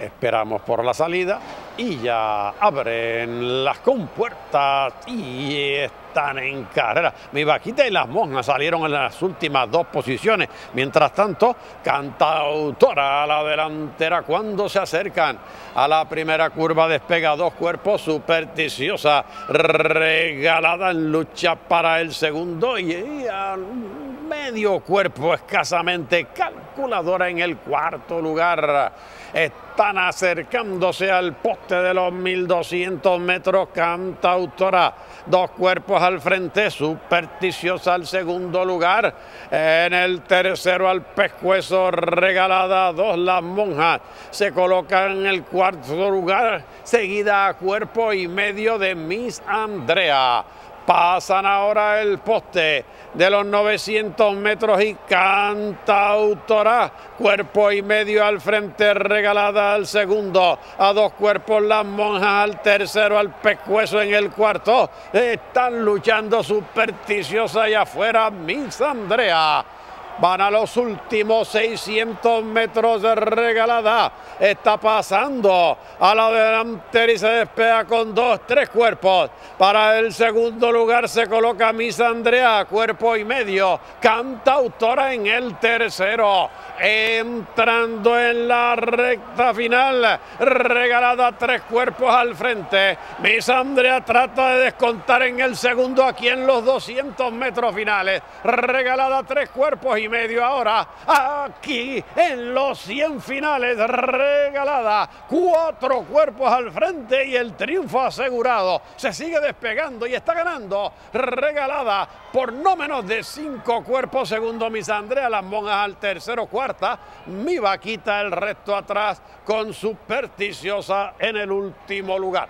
Esperamos por la salida y ya abren las compuertas y están en carrera. Mi vaquita y las monjas salieron en las últimas dos posiciones. Mientras tanto, cantautora a la delantera cuando se acercan a la primera curva despega dos cuerpos supersticiosa regalada en lucha para el segundo y medio cuerpo escasamente calculadora en el cuarto lugar. Están acercándose al poste de los 1200 metros cantautora. Dos cuerpos al frente, supersticiosa al segundo lugar. En el tercero al pescuezo regalada, dos las monjas. Se colocan en el cuarto lugar, seguida a cuerpo y medio de Miss Andrea. Pasan ahora el poste de los 900 metros y canta autora. Cuerpo y medio al frente, regalada al segundo. A dos cuerpos las monjas al tercero, al pescuezo en el cuarto. Están luchando supersticiosa y afuera Miss Andrea. Van a los últimos 600 metros de regalada. Está pasando a la delantera y se despega con dos, tres cuerpos. Para el segundo lugar se coloca Miss Andrea, cuerpo y medio. Canta autora en el tercero. Entrando en la recta final. Regalada tres cuerpos al frente. Miss Andrea trata de descontar en el segundo aquí en los 200 metros finales. Regalada tres cuerpos y medio ahora, aquí en los 100 finales, regalada, cuatro cuerpos al frente y el triunfo asegurado. Se sigue despegando y está ganando, regalada por no menos de cinco cuerpos, segundo Miss Andrea, las monjas al tercero, cuarta, mi vaquita el resto atrás con supersticiosa en el último lugar.